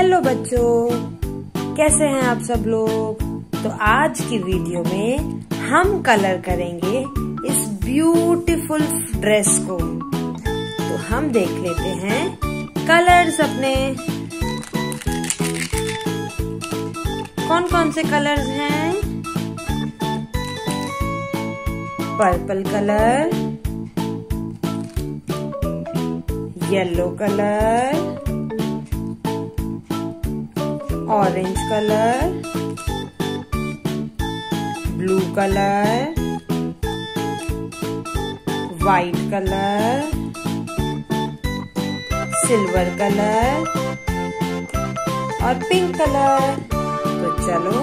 Hello बच्चों, कैसे हैं आप सब लोग? तो आज की वीडियो में हम कलर करेंगे इस ब्यूटीफुल ड्रेस को। तो हम देख लेते हैं कलर्स अपने। कौन कौन से कलर्स हैं? Purple colour yellow colour orange colour blue colour white colour silver colour और पिंक कलर तो चलो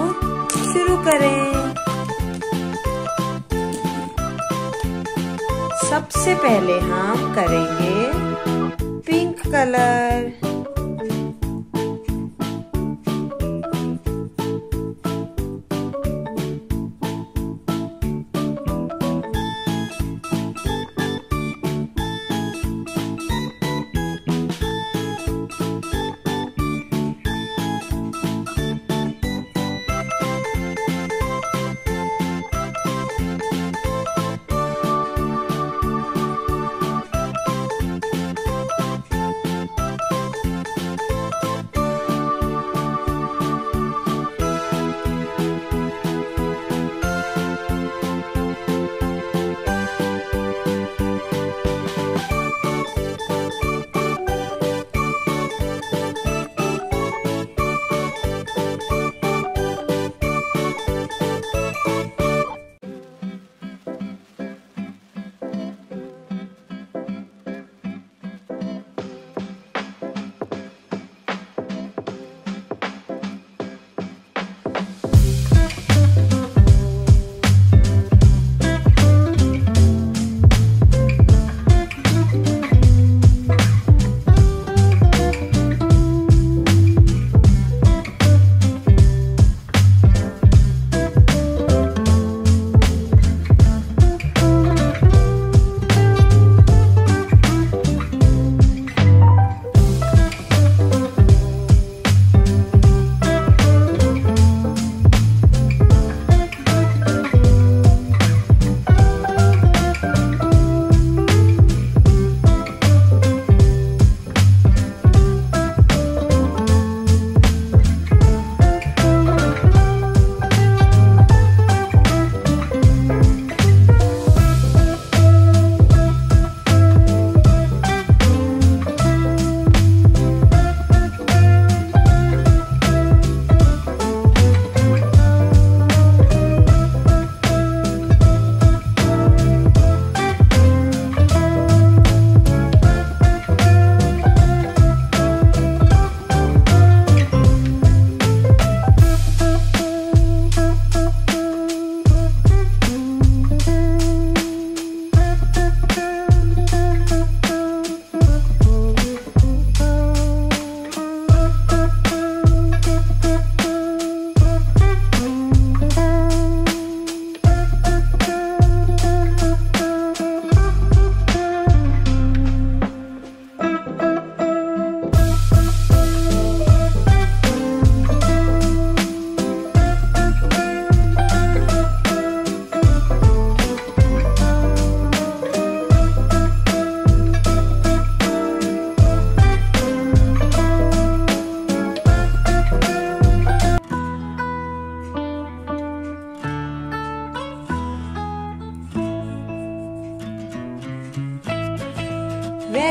शुरू करें। सबसे पहले हम करेंगे पिंक कलर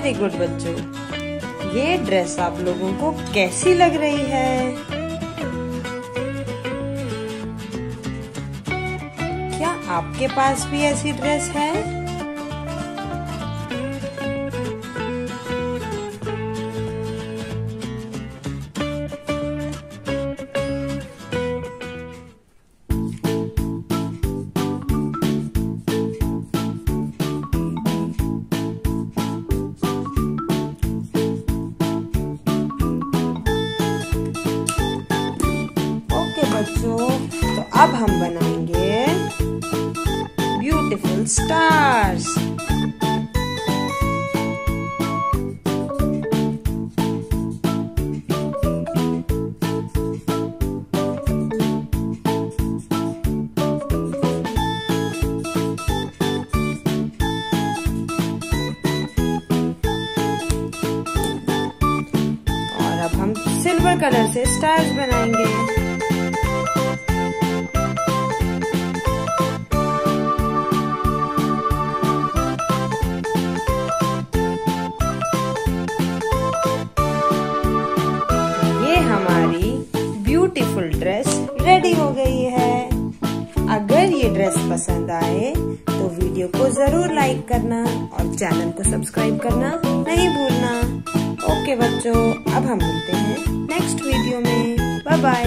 वेरी गुड बच्चों, ये ड्रेस आप लोगों को कैसी लग रही है? क्या आपके पास भी ऐसी ड्रेस है? अब हम बनाएँगे ब्यूटीफुल स्टार्स सिल्वर कलर से स्टार्स बनाएँगे। ज़रूर लाइक करना और चैनल को सब्सक्राइब करना नहीं भूलना। ओके बच्चों, अब हम मिलते हैं नेक्स्ट वीडियो में। Bye bye